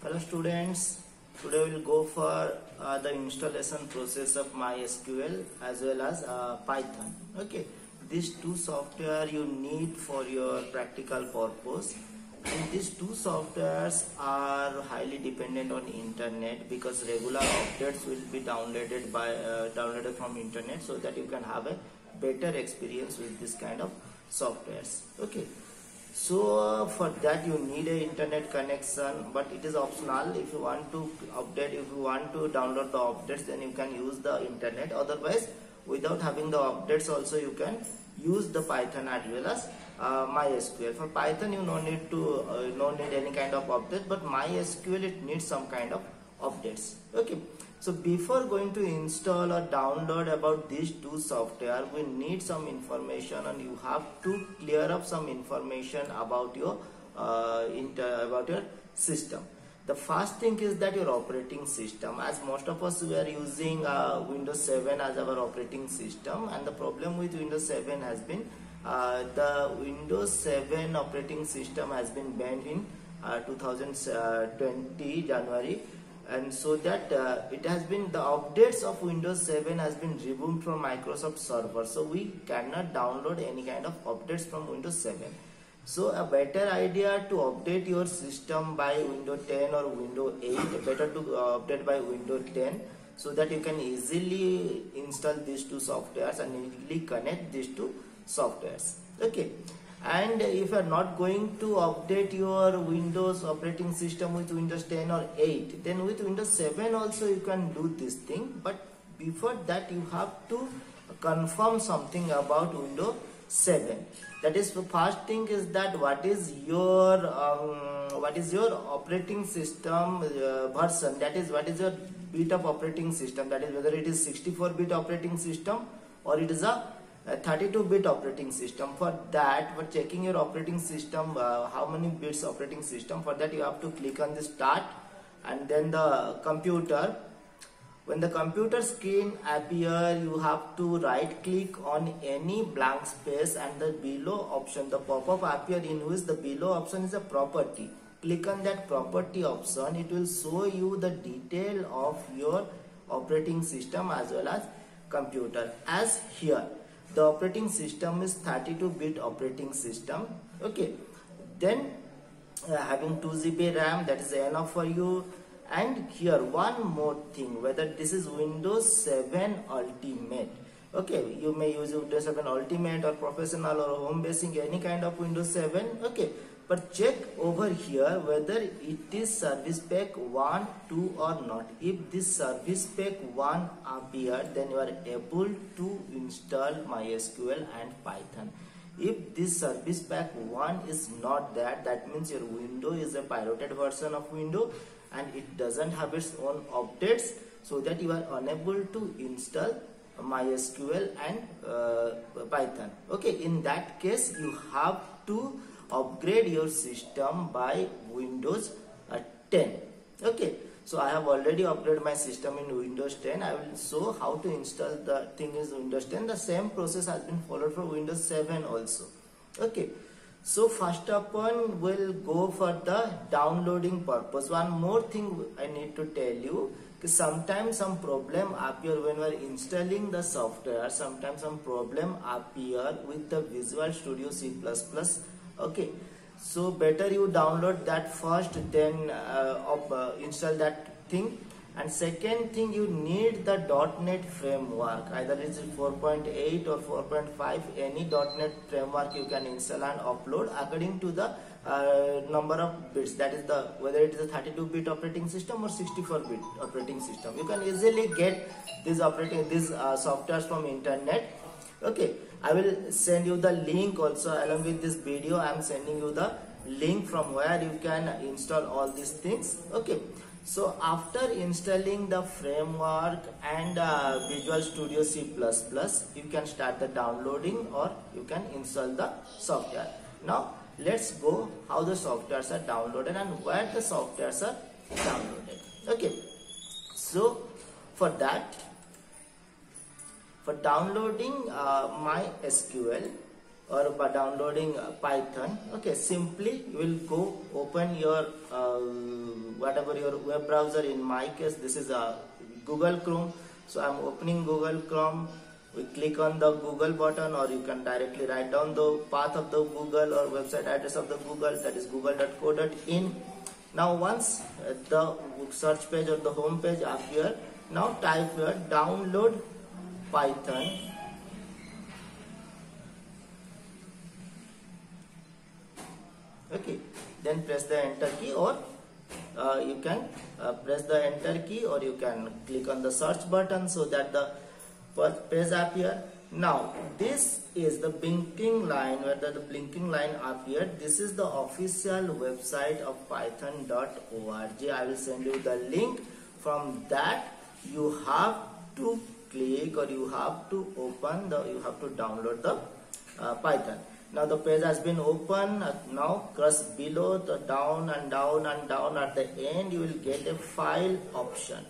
Hello students, today we will go for uh, the installation process of MySQL as well as uh, Python. Okay, these two software you need for your practical purpose and these two softwares are highly dependent on internet because regular updates will be downloaded by uh, downloaded from internet so that you can have a better experience with this kind of softwares. Okay so uh, for that you need a internet connection but it is optional. If you want to update if you want to download the updates then you can use the internet. Otherwise without having the updates also you can use the python as well as uh, mysql. For python you no need to uh, no need any kind of update but mysql it needs some kind of updates. Okay so before going to install or download about these two software, we need some information and you have to clear up some information about your uh, about your system. The first thing is that your operating system as most of us were using uh, Windows 7 as our operating system and the problem with Windows 7 has been uh, the Windows 7 operating system has been banned in uh, 2020 January and so that uh, it has been the updates of windows 7 has been removed from microsoft server. So we cannot download any kind of updates from windows 7 so a better idea to update your system by windows 10 or windows 8 better to uh, update by windows 10 so that you can easily install these two softwares and easily connect these two softwares. Okay and if you are not going to update your windows operating system with windows 10 or 8 then with windows 7 also you can do this thing. But before that you have to confirm something about windows 7 that is the first thing is that what is your um, what is your operating system uh, version? That is what is your bit of operating system? That is whether it is 64 bit operating system or it is a 32-bit operating system. For that for checking your operating system uh, how many bits operating system for that you have to click on the start and then the computer. When the computer screen appear you have to right click on any blank space and the below option the pop-up appear in which the below option is a property. Click on that property option. It will show you the detail of your operating system as well as computer. As here the operating system is 32-bit operating system okay. Then uh, having 2 GB RAM that is enough for you. And here one more thing whether this is Windows 7 Ultimate okay. You may use Windows 7 Ultimate or professional or home basic any kind of Windows 7 okay but check over here whether it is service pack 1 2 or not. If this service pack 1 appear then you are able to install mysql and python. If this service pack 1 is not that that means your window is a pirated version of window and it doesn't have its own updates so that you are unable to install mysql and uh, python. Okay in that case you have to upgrade your system by Windows uh, 10 okay so I have already upgraded my system in Windows 10 I will show how to install the thing is Windows 10 the same process has been followed for Windows 7 also. Okay so first upon we'll go for the downloading purpose. One more thing I need to tell you sometimes some problem appear when we are installing the software. Sometimes some problem appear with the Visual Studio C++ okay. So better you download that first then uh, uh, install that thing. And second thing you need the .NET framework. Either it's 4.8 or 4.5 any .NET framework you can install and upload according to the uh, number of bits. That is the whether it is a 32 bit operating system or 64 bit operating system. You can easily get these operating these uh, softwares from internet. Okay i will send you the link also along with this video. I am sending you the link from where you can install all these things. Okay. So after installing the framework and uh, visual studio c++ you can start the downloading or you can install the software. Now let's go how the softwares are downloaded and where the softwares are downloaded. Okay. So for that for downloading uh, MySQL or by downloading uh, Python okay simply you will go open your uh, whatever your web browser. In my case this is a Google Chrome. So I'm opening Google Chrome. We click on the Google button or you can directly write down the path of the Google or website address of the Google that is google.co.in now once uh, the search page or the home page appear now type here download Python. Okay then press the enter key or uh, you can uh, press the enter key or you can click on the search button so that the first page appear. Now this is the blinking line where the, the blinking line appeared this is the official website of python.org i will send you the link. From that you have to click or you have to open the you have to download the uh, python. Now the page has been open. Now cross below the down and down and down. At the end you will get a file option.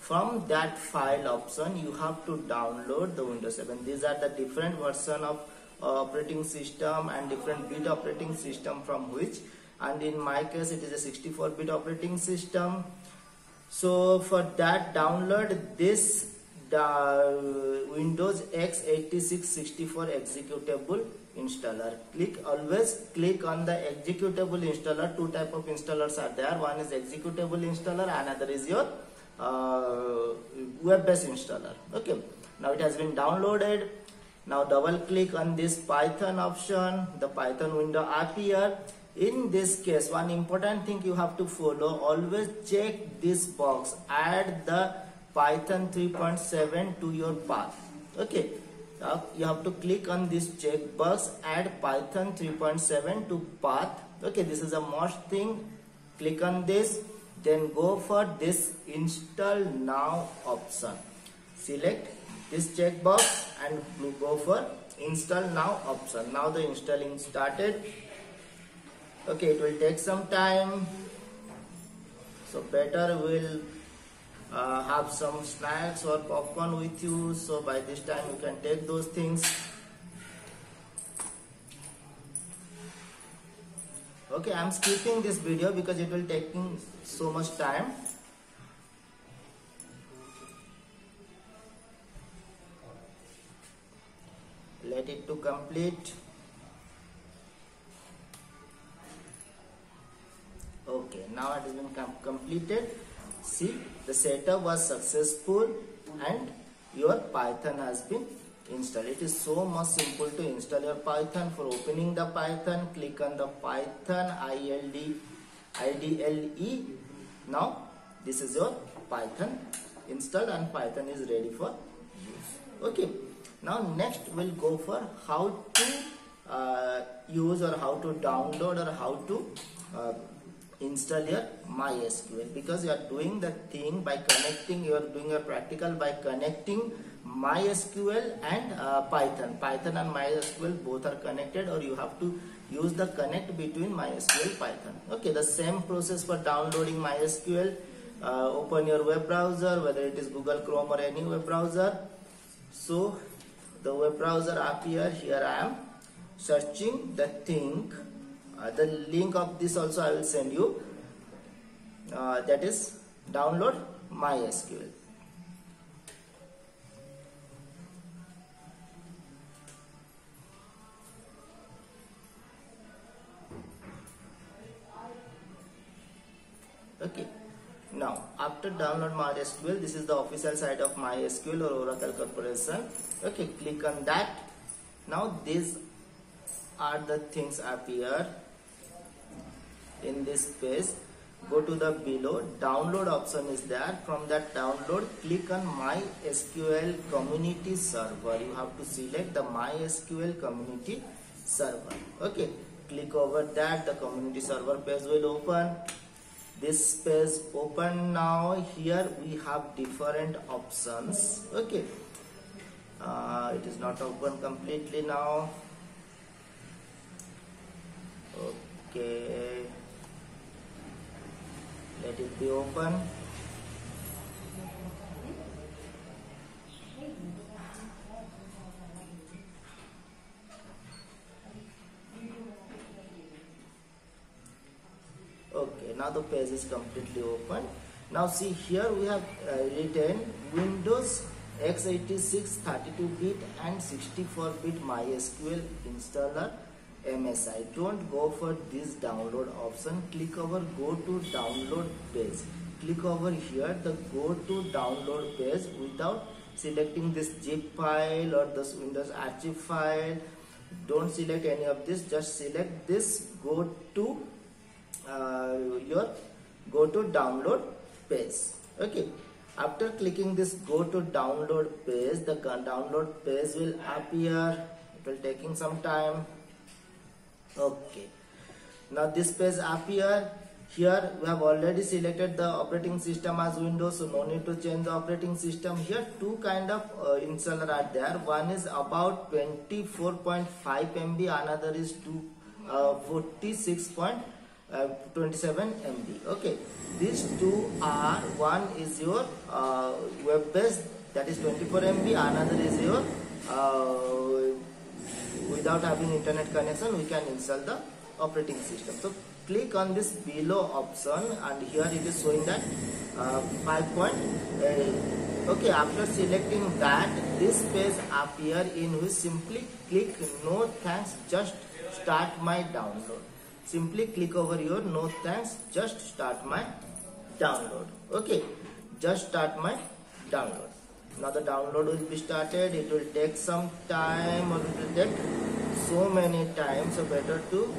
From that file option you have to download the windows 7 these are the different version of uh, operating system and different bit operating system from which and in my case it is a 64 bit operating system. So for that download this the windows x86 64 executable installer. Click always click on the executable installer. Two type of installers are there. One is executable installer another is your uh, web-based installer. Okay. Now it has been downloaded. Now double click on this python option. The python window appear. In this case one important thing you have to follow. Always check this box. Add the python 3.7 to your path. Okay. You have to click on this checkbox add python 3.7 to path. Okay this is a must thing. Click on this then go for this install now option. Select this checkbox and go for install now option. Now the installing started. Okay it will take some time. So better will uh, have some snacks or popcorn with you so by this time you can take those things. Okay i'm skipping this video because it will taking so much time. Let it to complete. Okay now it has been com completed see the setup was successful and your python has been installed. It is so much simple to install your python. For opening the python click on the python ild idle now this is your python installed and python is ready for use. Okay. Now next we'll go for how to uh, use or how to download or how to uh, install your MySQL because you are doing the thing by connecting you are doing your practical by connecting MySQL and uh, Python. Python and MySQL both are connected or you have to use the connect between MySQL Python. Okay the same process for downloading MySQL uh, open your web browser whether it is Google Chrome or any web browser. So the web browser appear here I am searching the thing uh, the link of this also I will send you. Uh, that is download MySQL. Okay. Now after download MySQL this is the official site of MySQL or Oracle Corporation. Okay click on that. Now these are the things appear in this page go to the below. Download option is there. From that download click on mysql community server. You have to select the mysql community server. Okay click over that. The community server page will open. This page open now. Here we have different options. Okay. Uh, it is not open completely now. Okay let it be open. Okay, now the page is completely open. Now see here we have uh, written Windows x86 32-bit and 64-bit MySQL installer msi don't go for this download option. Click over go to download page. Click over here the go to download page without selecting this zip file or this windows archive file. Don't select any of this. Just select this go to uh, your go to download page. Okay. After clicking this go to download page the download page will appear. It will taking some time okay. Now this page appear here we have already selected the operating system as windows so no need to change the operating system. Here two kind of uh, installer are there. One is about 24.5 mb another is 2 uh, 46.27 uh, mb okay. These two are one is your uh, web based that is 24 mb another is your uh, without having internet connection we can install the operating system. So click on this below option and here it is showing that uh, 5.8 okay after selecting that this page appear in which simply click no thanks just start my download. Simply click over your no thanks just start my download. Okay just start my download now the download will be started. It will take some time or it will take so many times so better to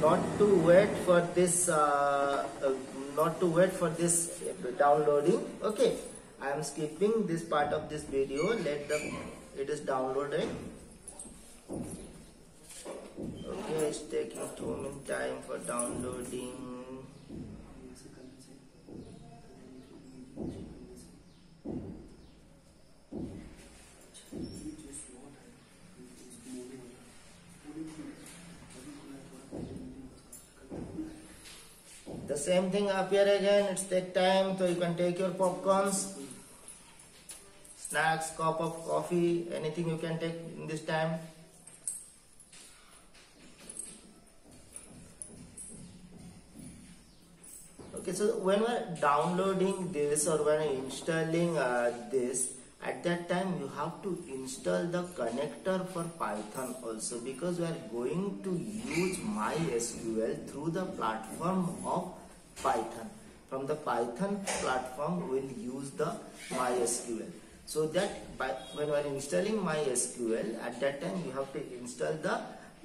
not to wait for this uh, uh, not to wait for this downloading. Okay i am skipping this part of this video. Let the it is downloading okay it's taking two minutes time for downloading the same thing appear again. It's take time so you can take your popcorns snacks cup of coffee anything you can take in this time. Okay so when we're downloading this or when installing uh, this at that time you have to install the connector for python also because we are going to use mysql through the platform of python. From the python platform we'll use the mysql. So that by, when we are installing mysql at that time you have to install the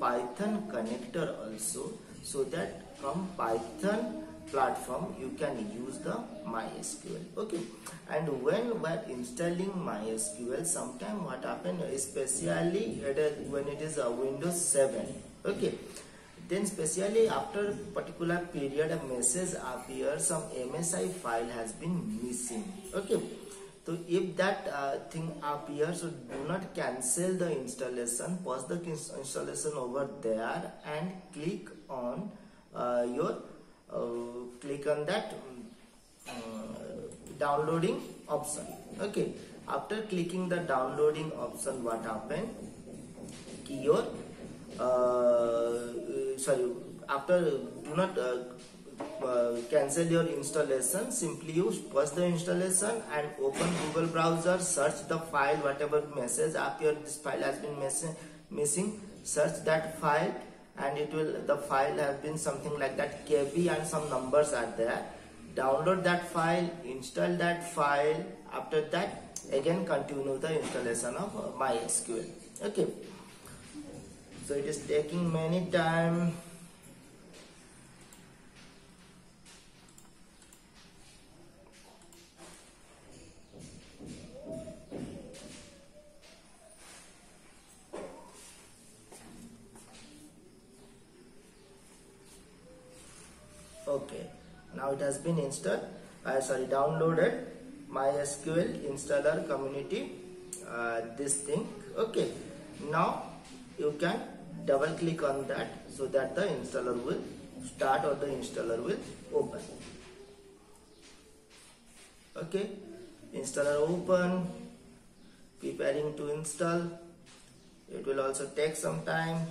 python connector also so that from python platform you can use the mysql. Okay. And when we're installing mysql sometime what happens, especially when it is a windows 7 okay then specially after particular period a message appears some msi file has been missing. Okay. So if that uh, thing appears so do not cancel the installation. Pause the installation over there and click on uh, your uh, click on that uh, downloading option. Okay. After clicking the downloading option what happened? Your sorry after do not uh, uh, cancel your installation simply use pause the installation and open google browser search the file whatever message appear this file has been missing search that file and it will the file has been something like that kb and some numbers are there. Download that file install that file after that again continue the installation of uh, mysql. Okay so it is taking many time. Okay now it has been installed. Uh, sorry downloaded mysql installer community uh, this thing. Okay now you can double click on that so that the installer will start or the installer will open. Okay installer open preparing to install. It will also take some time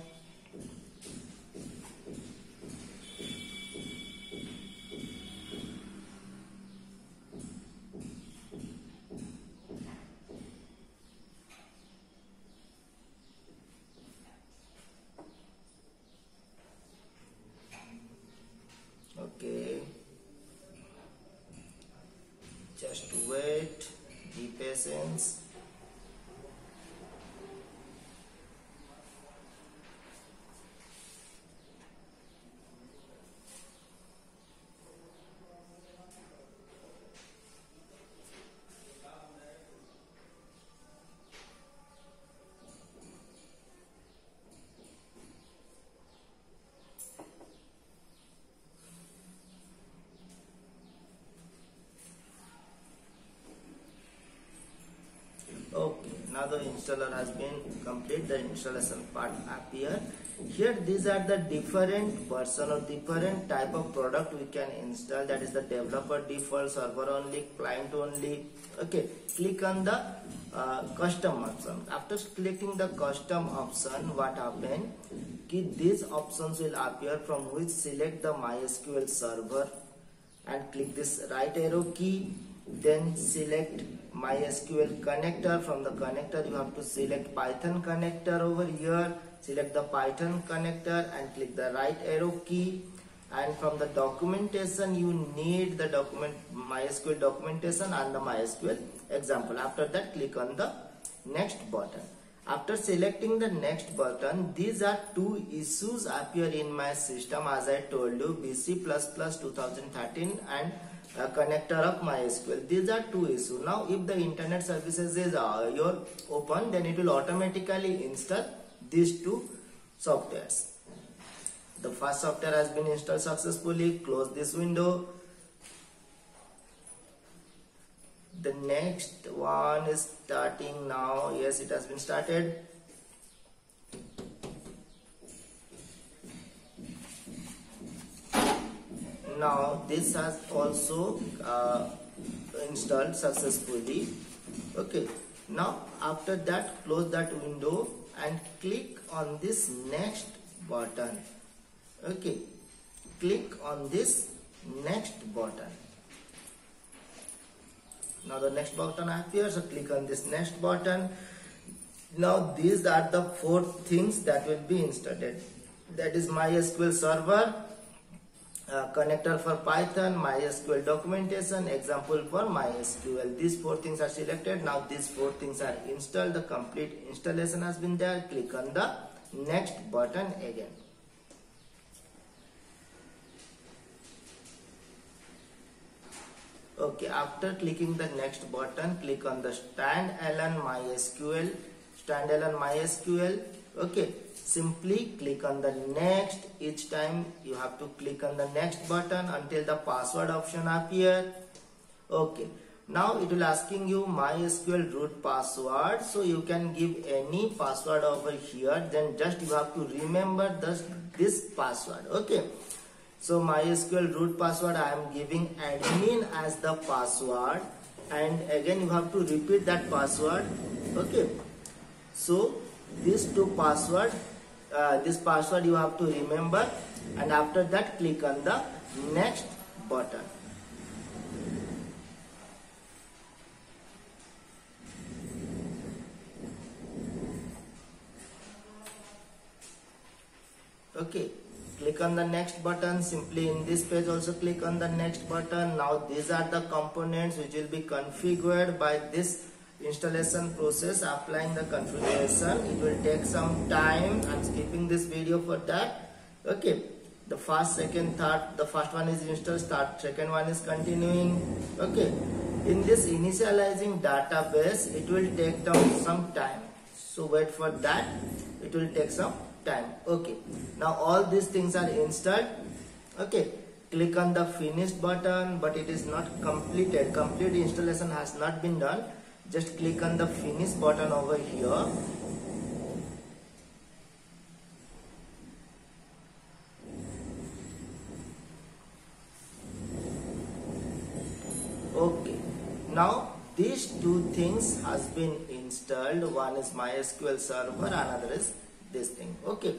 the installer has been complete the installation part appear. Here these are the different version or different type of product we can install. That is the developer default server only client only. Okay click on the uh, custom option. After clicking the custom option what happen? Key these options will appear from which select the mysql server and click this right arrow key then select mysql connector. From the connector you have to select python connector over here. Select the python connector and click the right arrow key. And from the documentation you need the document mysql documentation and the mysql example. After that click on the next button. After selecting the next button these are two issues appear in my system. As i told you bc++ 2013 and uh, connector of MySQL. These are two issues. Now, if the internet services is uh, your open, then it will automatically install these two softwares. The first software has been installed successfully. Close this window. The next one is starting now. Yes, it has been started. Now this has also uh, installed successfully. Okay. Now after that close that window and click on this next button. Okay. Click on this next button. Now the next button appears. So click on this next button. Now these are the four things that will be installed that is mysql server uh, connector for Python, MySQL documentation, example for MySQL. These four things are selected. Now these four things are installed. The complete installation has been there. Click on the next button again. Okay, after clicking the next button, click on the standalone MySQL, standalone MySQL. Okay, simply click on the next. Each time you have to click on the next button until the password option appear. Okay now it will asking you mysql root password. So you can give any password over here. Then just you have to remember this this password. Okay so mysql root password i am giving admin as the password. And again you have to repeat that password. Okay so these two password uh, this password you have to remember and after that click on the next button. Okay click on the next button. Simply in this page also click on the next button. Now these are the components which will be configured by this installation process applying the configuration. It will take some time. I'm skipping this video for that. Okay. The first second third the first one is install start second one is continuing. Okay. In this initializing database it will take some time. So wait for that. It will take some time. Okay. Now all these things are installed. Okay. Click on the finish button but it is not completed. Complete installation has not been done just click on the finish button over here. Okay. Now these two things has been installed. One is mysql server another is this thing. Okay.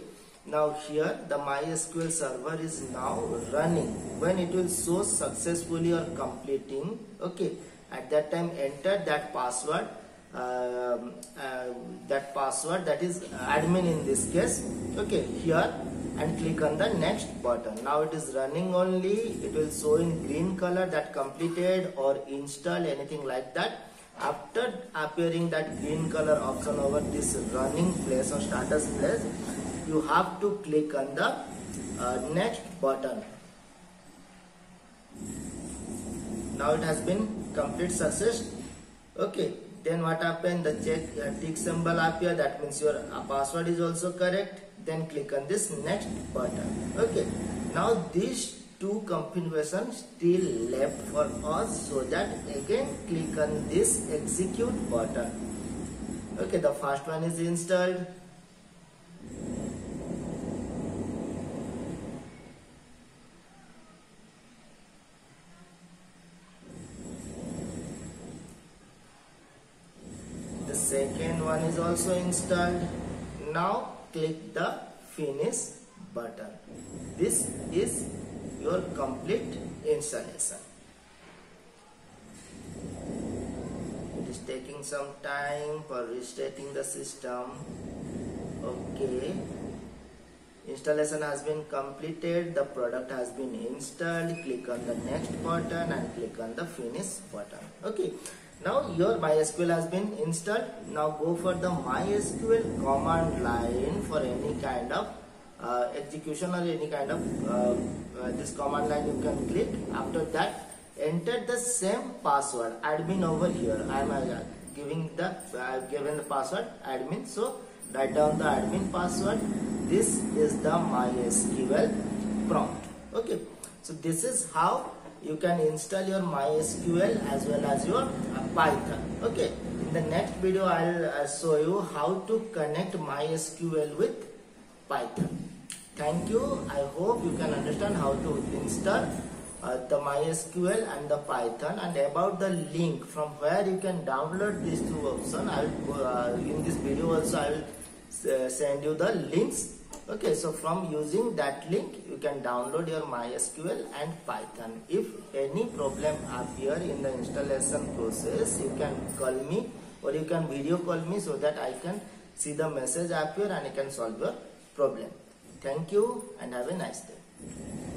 Now here the mysql server is now running. When it will show successfully or completing okay at that time enter that password uh, uh, that password that is admin in this case. Okay here and click on the next button. Now it is running only it will show in green color that completed or install anything like that. After appearing that green color option over this running place or status place you have to click on the uh, next button. Now it has been complete success. Okay then what happened? The check uh, tick symbol appear. That means your uh, password is also correct. Then click on this next button. Okay now these two configurations still left for us so that again click on this execute button. Okay the first one is installed the second one is also installed now click the finish button this is your complete installation. It is taking some time for restarting the system. Okay. Installation has been completed. The product has been installed. Click on the next button and click on the finish button. Okay. Now your MySQL has been installed. Now go for the MySQL command line for any kind of uh, execution or any kind of uh, uh, this command line you can click. After that enter the same password admin over here. I am uh, giving the uh, given the password admin. So write down the admin password. This is the MySQL prompt. Okay. So this is how you can install your MySQL as well as your uh, Python okay in the next video I'll show you how to connect MySQL with Python Thank you. I hope you can understand how to install uh, the MySQL and the Python and about the link from where you can download these two options. I will uh, in this video also I will uh, send you the links. Okay, so from using that link you can download your MySQL and Python. If any problem appear in the installation process, you can call me or you can video call me so that I can see the message appear and I can solve your problem. Thank you and have a nice day.